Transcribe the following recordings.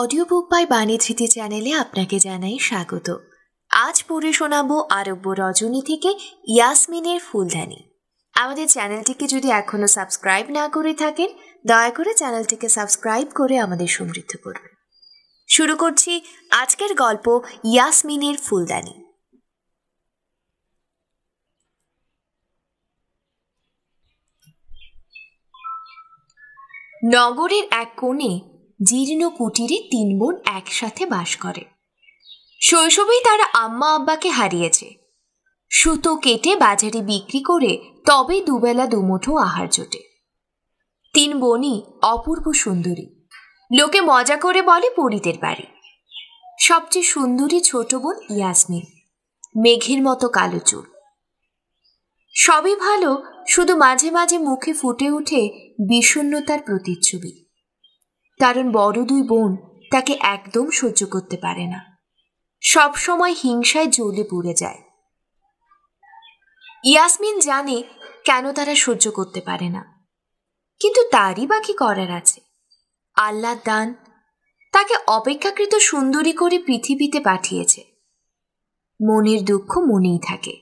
Audio book by বাণী স্মৃতি চ্যানেলে আপনাকে জানাই স্বাগত। আজ পড়ে শোনাবো আরব্য রজনী থেকে ইয়াসমিনের ফুলদানি। আমাদের চ্যানেলটিকে যদি এখনও সাবস্ক্রাইব না করে থাকেন, দয়া করে চ্যানেলটিকে সাবস্ক্রাইব করে আমাদের সমৃদ্ধ করবেন। শুরু করছি আজকের গল্প ইয়াসমিনের ফুলদানি। নগরের এক কোণে জীর্ণ কুটিরে তিন বোন একসাথে বাস করে। শৈশবেই তারা আম্মা আব্বাকে হারিয়েছে। সুতো কেটে বাজারে বিক্রি করে তবে দুবেলা দুমুঠো আহার জোটে। তিন বোনই অপূর্ব সুন্দরী। লোকে মজা করে বলে পরিদের বাড়ি। সবচেয়ে সুন্দরী ছোট বোন ইয়াসমিন, মেঘের মতো কালো চুল। সবই ভালো, শুধু মাঝে মাঝে মুখে ফুটে ওঠে বিষণ্নতার প্রতিচ্ছবি। কারণ বড় দুই বোন তাকে একদম সহ্য করতে পারে না। সব সময় হিংসায় জ্বলে পুড়ে যায়। ইয়াসমিন জানে কেন তারা সহ্য করতে পারে না। কিন্তু তারই বাকি করার আছে? আল্লাহ দান তাকে অপেক্ষাকৃত সুন্দরী করে পৃথিবীতে পাঠিয়েছে। মনের দুঃখ মনেই থাকে।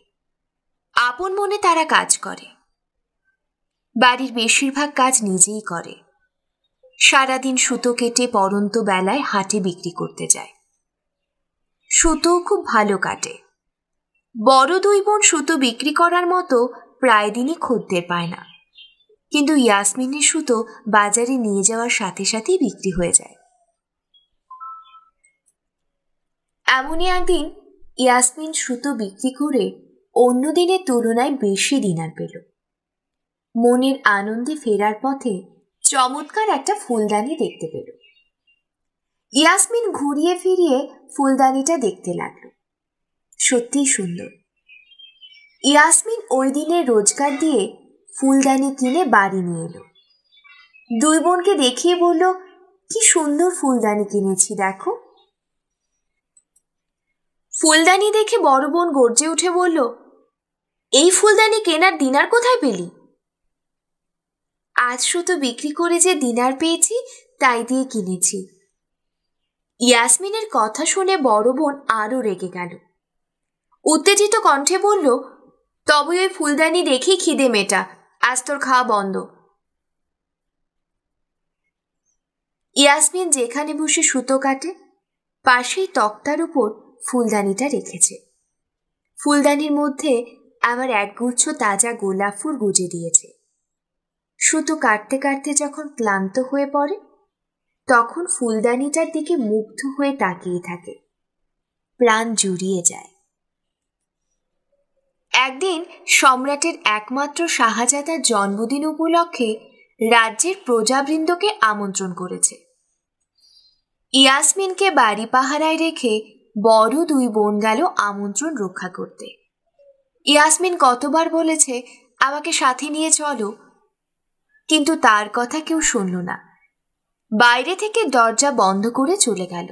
আপন মনে তারা কাজ করে। বাড়ির বেশিরভাগ কাজ নিজেই করে। সারাদিন সুতো কেটে পরন্ত বেলায় হাটে বিক্রি করতে যায়। সুতোও খুব ভালো কাটে। বড় দুই বোন সুতো বিক্রি করার মতো প্রায় দিনই খদ্দের পায় না। কিন্তু ইয়াসমিনের সুতো বাজারে নিয়ে যাওয়ার সাথে সাথেই বিক্রি হয়ে যায়। এমনই একদিন ইয়াসমিন সুতো বিক্রি করে অন্য দিনের তুলনায় বেশি দিনার পেল। মনের আনন্দে ফেরার পথে চমৎকার একটা ফুলদানি দেখতে পেল। ইয়াসমিন ঘুরিয়ে ফিরিয়ে ফুলদানিটা দেখতে লাগল। সত্যিই সুন্দর। ইয়াসমিন ওই দিনের রোজগার দিয়ে ফুলদানি কিনে বাড়ি নিয়ে এলো। দুই বোনকে দেখিয়ে বলল, কি সুন্দর ফুলদানি কিনেছি দেখো। ফুলদানি দেখে বড় বোন গর্জে উঠে বলল, এই ফুলদানি কেনার দিনার কোথায় পেলি? আজ শুধু বিক্রি করে যে দিনার পেয়েছি, তাই দিয়ে কিনেছি। ইয়াসমিনের কথা শুনে বড় বোন আরও রেগে গেল। উত্তেজিত কণ্ঠে বলল, তবে ওই ফুলদানি দেখি খিদে মেটা, আজ তোর খাওয়া বন্ধ। ইয়াসমিন যেখানে বসে সুতো কাটে, পাশেই তক্তার উপর ফুলদানিটা রেখেছে। ফুলদানির মধ্যে আবার একগুচ্ছ তাজা গোলাপ ফুল গুজে দিয়েছে। সুতো কাটতে কাটতে যখন ক্লান্ত হয়ে পড়ে, তখন ফুলদানিটার দিকে মুগ্ধ হয়ে তাকিয়ে থাকে। প্রাণ জুড়িয়ে যায়। একদিন সম্রাটের একমাত্র শাহজাদার জন্মদিন উপলক্ষে রাজ্যের প্রজাবৃন্দকে আমন্ত্রণ করেছে। ইয়াসমিনকে বাড়ি পাহারায় রেখে বড় দুই বোন গেল আমন্ত্রণ রক্ষা করতে। ইয়াসমিন কতবার বলেছে, আমাকে সাথে নিয়ে চলো কিন্তু তার কথা কেউ শুনল না। বাইরে থেকে দরজা বন্ধ করে চলে গেল।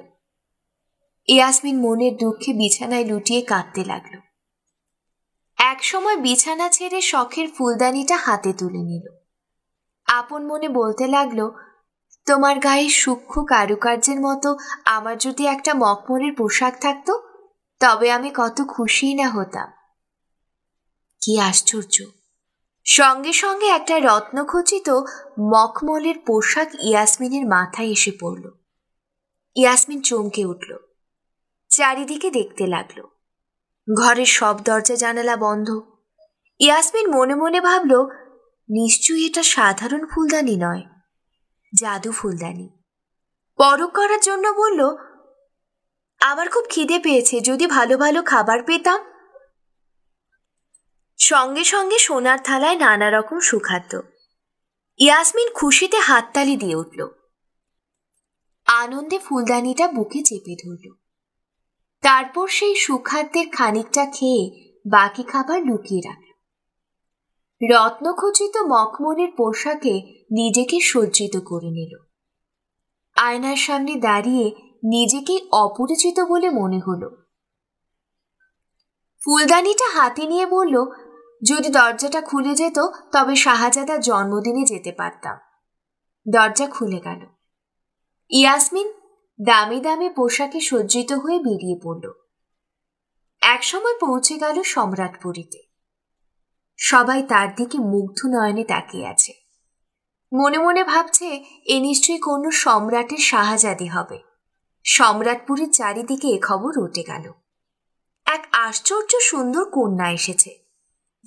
ইয়াসমিন মনের দুঃখে বিছানায় লুটিয়ে কাঁদতে লাগল। একসময় বিছানা ছেড়ে শখের ফুলদানিটা হাতে তুলে নিল। আপন মনে বলতে লাগল, তোমার গায়ে সূক্ষ্ম কারুকার্যের মতো আমার যদি একটা মকমলের পোশাক থাকতো, তবে আমি কত খুশি না হতাম। কি আশ্চর্য! সঙ্গে সঙ্গে একটা রত্নখচিত মখমলের পোশাক ইয়াসমিনের মাথায় এসে পড়ল। ইয়াসমিন চমকে উঠল। চারিদিকে দেখতে লাগল। ঘরের সব দরজা জানালা বন্ধ। ইয়াসমিন মনে মনে ভাবল, নিশ্চয়ই এটা সাধারণ ফুলদানি নয়, জাদু ফুলদানি। পরক করার জন্য বলল আমার খুব খিদে পেয়েছে, যদি ভালো ভালো খাবার পেতাম সঙ্গে সঙ্গে সোনার থালায় নানা রকম সুখাদ্য। ইয়াসমিন খুশিতে হাততালি দিয়ে উঠল। আনন্দে ফুলদানিটা বুকে চেপে ধরল। তারপর সেই সুখাদ্যের খানিকটা খেয়ে বাকি খাবার লুকিয়ে রাখল। রত্নখচিত মখমলের পোশাকে নিজেকে সজ্জিত করে নিল। আয়নার সামনে দাঁড়িয়ে নিজেকে অপরিচিত বলে মনে হলো। ফুলদানিটা হাতে নিয়ে বলল যদি দরজাটা খুলে যেত, তবে শাহজাদার জন্মদিনে যেতে পারতাম। দরজা খুলে গেল। ইয়াসমিন দামি দামি পোশাকে সজ্জিত হয়ে বেরিয়ে পড়ল। একসময় পৌঁছে গেল সম্রাটপুরীতে। সবাই তার দিকে মুগ্ধ নয়নে তাকিয়ে আছে। মনে মনে ভাবছে, এ নিশ্চয়ই কোনো সম্রাটের শাহজাদি হবে। সম্রাটপুরীর চারিদিকে এ খবর উঠে গেল। এক আশ্চর্য সুন্দর কন্যা এসেছে।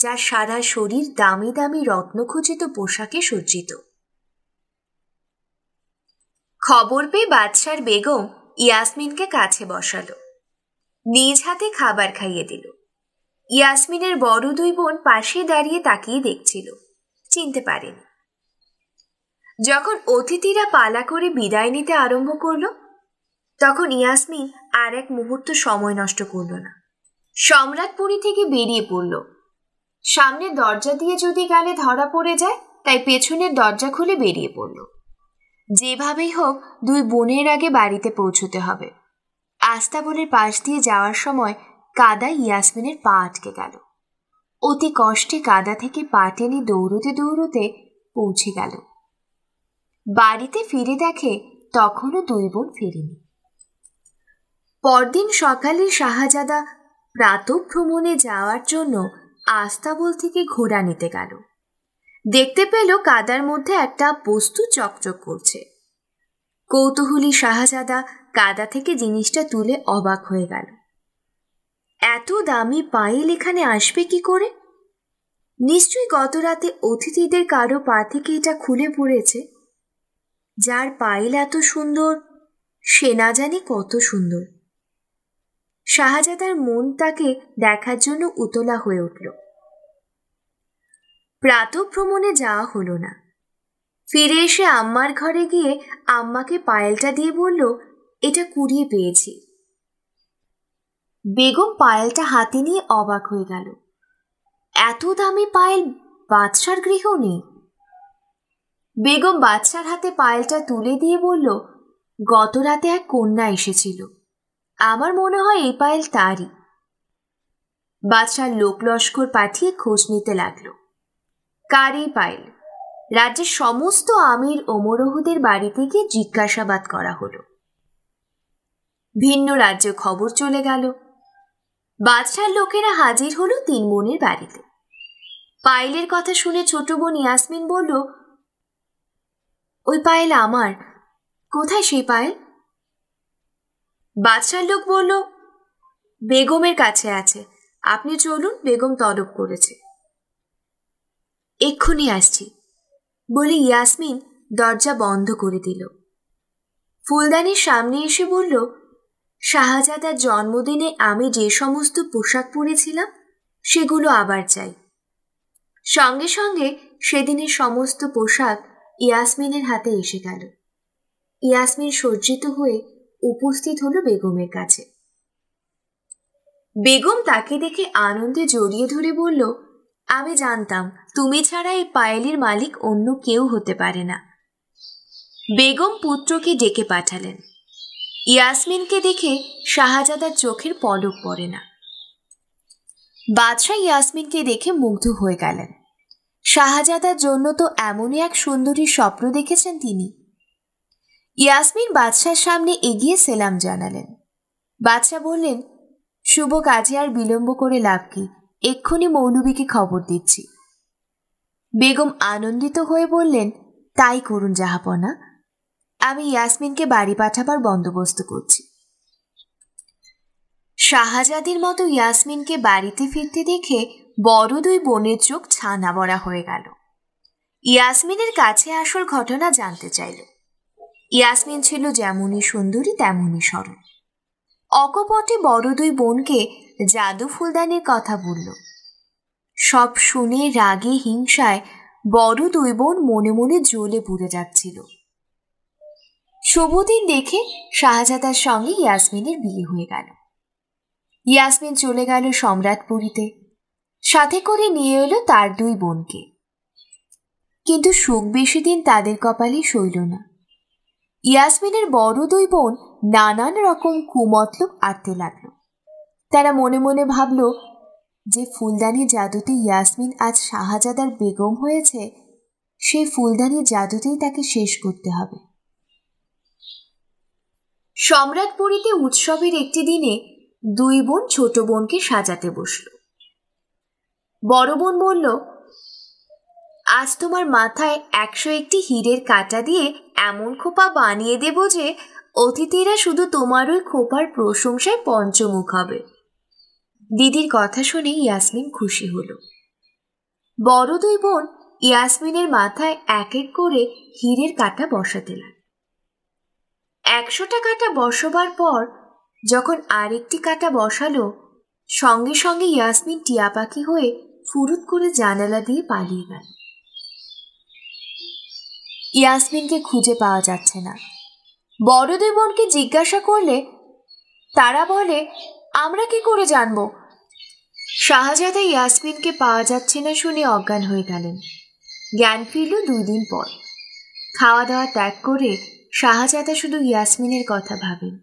যার সারা শরীর দামি দামি রত্নখচিত পোশাকে সজ্জিত। খবর পেয়ে বাদশার বেগম ইয়াসমিনকে কাছে বসালো। নিজ হাতে খাবার খাইয়ে দিল। ইয়াসমিনের বড় দুই বোন পাশে দাঁড়িয়ে তাকিয়ে দেখছিল। চিনতে পারেনি। যখন অতিথিরা পালা করে বিদায় নিতে আরম্ভ করল, তখন ইয়াসমিন আর এক মুহূর্ত সময় নষ্ট করল না। সম্রাটপুরী থেকে বেরিয়ে পড়ল। সামনে দরজা দিয়ে যদি গালে ধরা পড়ে যায়, তাই পেছনের দরজা খুলে বেরিয়ে পড়ল। যেভাবেই হোক, দুই বোনের আগে বাড়িতে পৌঁছতে হবে। আস্তাবলের পাশ দিয়ে যাওয়ার সময় কাদা ইয়াসমিনের পা আটকে গেল। অতি কষ্টে কাদা থেকে পা টেনে দৌড়তে দৌড়তে পৌঁছে গেল। বাড়িতে ফিরে দেখে তখনও দুই বোন ফেরেনি। পরদিন সকালে শাহজাদা প্রাতভ্রমণে যাওয়ার জন্য আস্তাবল থেকে ঘোড়া নিতে গেল। দেখতে পেল কাদার মধ্যে একটা বস্তু চকচক করছে। কৌতূহলী শাহজাদা কাদা থেকে জিনিসটা তুলে অবাক হয়ে গেল। এত দামি পায়েল এখানে আসবে কি করে? নিশ্চয়ই গত রাতে অতিথিদের কারও পা থেকে এটা খুলে পড়েছে। যার পায়েল এত সুন্দর, সে না জানি কত সুন্দর। শাহজাদার মন তাকে দেখার জন্য উতলা হয়ে উঠল। প্রাতভ্রমণে যাওয়া হলো না। ফিরে এসে আম্মার ঘরে গিয়ে আম্মাকে পায়েলটা দিয়ে বলল, এটা কুড়িয়ে পেয়েছি। বেগম পায়েলটা হাতে নিয়ে অবাক হয়ে গেল। এত দামি পায়েল, বাদশার গৃহ নেই? বেগম বাদশার হাতে পায়েলটা তুলে দিয়ে বলল, গত রাতে এক কন্যা এসেছিল। আমার মনে হয় এই পায়েল তারই। বাদশার লোক লস্কর পাঠিয়ে খোঁজ নিতে লাগল। কার এই পায়েল? রাজ্যের সমস্ত আমির ওমরহুদের বাড়িতে গিয়ে জিজ্ঞাসাবাদ করা হলো। ভিন্ন রাজ্যে খবর চলে গেল। বাদশার লোকেরা হাজির হলো তিন বোনের বাড়িতে। পায়েলের কথা শুনে ছোট বোন ইয়াসমিন বলল, ওই পায়েল আমার। কোথায় সেই পায়েল? বাদশার লোক বলল, বেগমের কাছে আছে। আপনি চলুন, বেগম তলব করেছে। এক্ষুনি আসছি। বলে ইয়াসমিন দরজা বন্ধ করে দিল। ফুলদানির সামনে এসে বলল, শাহজাদার জন্মদিনে আমি যে সমস্ত পোশাক পরেছিলাম, সেগুলো আবার চাই। সঙ্গে সঙ্গে সেদিনের সমস্ত পোশাক ইয়াসমিনের হাতে এসে গেল। ইয়াসমিন সজ্জিত হয়ে উপস্থিত হলো বেগমের কাছে। বেগম তাকে দেখে আনন্দে জড়িয়ে ধরে বলল, আমি জানতাম, তুমি ছাড়া এই পায়েলির মালিক অন্য কেউ হতে পারে না। বেগম পুত্রকে ডেকে পাঠালেন। ইয়াসমিনকে দেখে শাহজাদার চোখের পলক পড়ে না। বাদশাহ ইয়াসমিনকে দেখে মুগ্ধ হয়ে গেলেন। শাহজাদার জন্য তো এমনই এক সুন্দরী স্বপ্ন দেখেছেন তিনি। ইয়াসমিন বাদশার সামনে এগিয়ে সেলাম জানালেন। বাদশাহ বললেন, শুভ কাজে আর বিলম্ব করে লাভ কি? এক্ষুনি মৌলবীকে খবর দিচ্ছি। বেগম আনন্দিত হয়ে বললেন, তাই করুন জাহাপনা আমি ইয়াসমিনকে বাড়ি পাঠাবার বন্দোবস্ত করছি। শাহজাদির মতো ইয়াসমিনকে বাড়িতে ফিরতে দেখে বড় দুই বোনের চোখ ছানা বড়া হয়ে গেল। ইয়াসমিনের কাছে আসল ঘটনা জানতে চাইল। ইয়াসমিন ছিল যেমনই সুন্দরী, তেমনই সরল। অকপটে বড় দুই বোনকে জাদু ফুলদানির কথা বলল। সব শুনে রাগে, হিংসায় বড় দুই বোন মনে মনে জ্বলে পুড়ে যাচ্ছিল। শুভদিন দেখে শাহজাদার সঙ্গে ইয়াসমিনের বিয়ে হয়ে গেল। ইয়াসমিন চলে গেল সম্রাটপুরীতে। সাথে করে নিয়ে এলো তার দুই বোনকে। কিন্তু সুখ বেশি দিন তাদের কপালে সইল না। ইয়াসমিনের বড় দুই বোন নানান রকম কুমতলব আটতে লাগল তারা মনে মনে ভাবল যে ফুলদানি জাদুতে ইয়াসমিন আজ শাহজাদার বেগম হয়েছে সেই ফুলদানি জাদুতেই তাকে শেষ করতে হবে। সম্রাটপুরীতে উৎসবের একটি দিনে দুই বোন ছোট বোনকে সাজাতে বসল। বড় বোন বলল আজ তোমার মাথায় একশো একটি হীরের কাটা দিয়ে এমন খোপা বানিয়ে দেব যে অতিথিরা শুধু তোমার ওই খোপার প্রশংসায় পঞ্চমুখ হবে। দিদির কথা শুনে ইয়াসমিন খুশি হলো। বড় দুই বোন ইয়াসমিনের মাথায় এক এক করে হীরের কাটা বসাতে লাগে একশোটা কাটা বসবার পর যখন আরেকটি কাটা বসালো, সঙ্গে সঙ্গে ইয়াসমিন টিয়া পাখি হয়ে ফুরুত করে জানালা দিয়ে পালিয়ে গেল। ইয়াসমিনকে খুঁজে পাওয়া যাচ্ছে না। বড় দুই বোনকে জিজ্ঞাসা করলে তারা বলে, আমরা কি করে জানব? শাহজাদা ইয়াসমিনকে পাওয়া যাচ্ছে না শুনে অজ্ঞান হয়ে গেলেন। জ্ঞান ফিরল দুই দিন পর। খাওয়া দাওয়া ত্যাগ করে শাহজাদা শুধু ইয়াসমিনের কথা ভাবেন।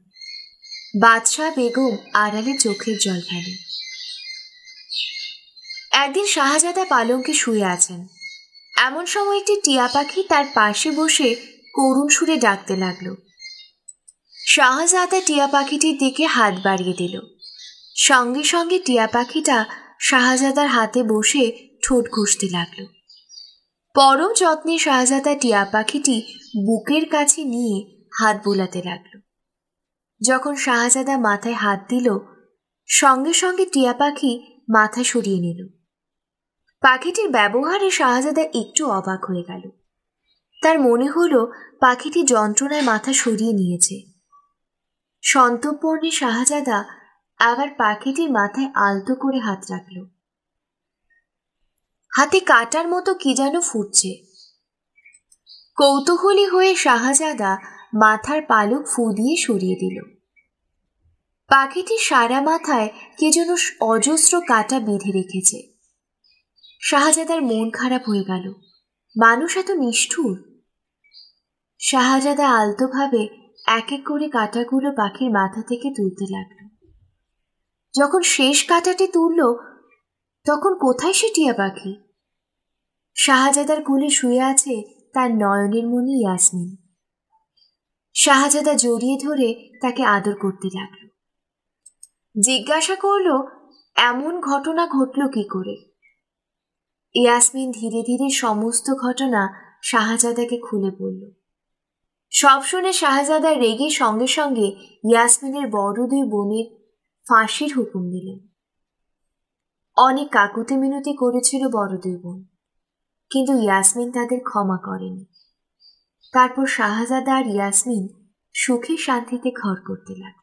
বাদশাহ বেগম আড়ালে চোখের জল ফেলেন। একদিন শাহজাদা পালঙ্কে শুয়ে আছেন। এমন সময় একটি টিয়া পাখি তার পাশে বসে করুণ সুরে ডাকতে লাগল। শাহজাদা টিয়া পাখিটির দিকে হাত বাড়িয়ে দিল। সঙ্গে সঙ্গে টিয়া পাখিটা শাহজাদার হাতে বসে ঠোঁট ঘষতে লাগল। পরম যত্নে শাহজাদা টিয়া পাখিটি বুকের কাছে নিয়ে হাত বোলাতে লাগল। যখন শাহজাদা মাথায় হাত দিল, সঙ্গে সঙ্গে টিয়া পাখি মাথা সরিয়ে নিল। পাখিটির ব্যবহারে শাহজাদা একটু অবাক হয়ে গেল। তার মনে হলো পাখিটি যন্ত্রণায় মাথা সরিয়ে নিয়েছে। সন্তর্পণে শাহজাদা আবার পাখিটির মাথায় আলতো করে হাত রাখল। হাতে কাটার মতো কি যেন ফুটছে। কৌতূহলী হয়ে শাহজাদা মাথার পালক ফু দিয়ে সরিয়ে দিল। পাখিটি সারা মাথায় কে যেন অজস্র কাটা বেঁধে রেখেছে। শাহজাদার মন খারাপ হয়ে গেল। মানুষ এত নিষ্ঠুর? শাহজাদা আলতোভাবে এক এক করে কাঁটাগুলো পাখির মাথা থেকে তুলতে লাগল। যখন শেষ কাঁটাটি তুলল, তখন কোথায় সে টিয়া পাখি? শাহজাদার কোলে শুয়ে আছে তার নয়নের মনি ইয়াসমিন। শাহজাদা জড়িয়ে ধরে তাকে আদর করতে লাগল। জিজ্ঞাসা করল, এমন ঘটনা ঘটল কি করে? ইয়াসমিন ধীরে ধীরে সমস্ত ঘটনা শাহজাদাকে খুলে পড়ল সব শুনে শাহজাদা রেগে সঙ্গে সঙ্গে ইয়াসমিনের বড় দুই বোনের ফাঁসির হুকুম দিলেন। অনেক কাকুতে মিনতি করেছিল বড় দুই বোন, কিন্তু ইয়াসমিন তাদের ক্ষমা করেনি। তারপর শাহজাদা আর ইয়াসমিন সুখে শান্তিতে ঘর করতে লাগল।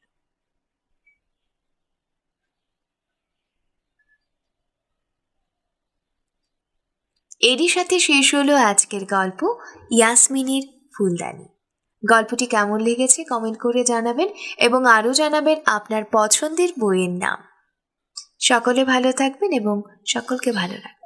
এরই সাথে শেষ হলো আজকের গল্প ইয়াসমিনের ফুলদানি। গল্পটি কেমন লেগেছে কমেন্ট করে জানাবেন এবং আরও জানাবেন আপনার পছন্দের বইয়ের নাম। সকলে ভালো থাকবেন এবং সকলকে ভালো রাখবেন